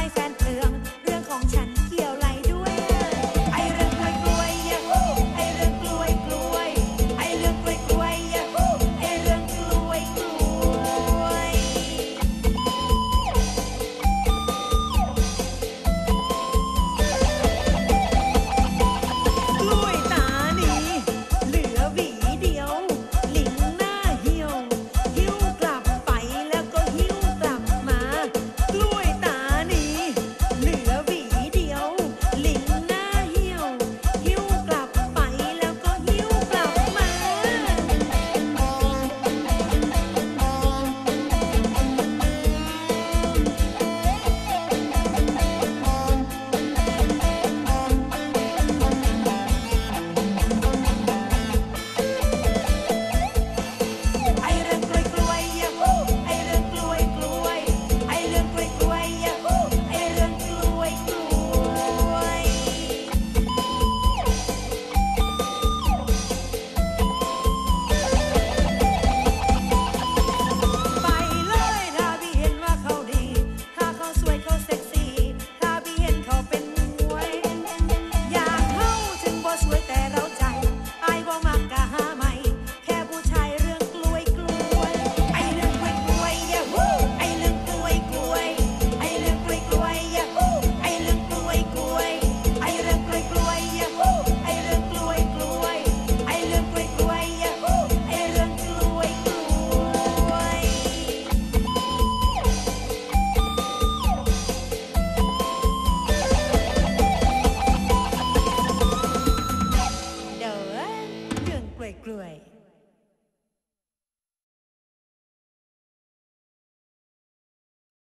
life and play. pa' suerte. กล้วย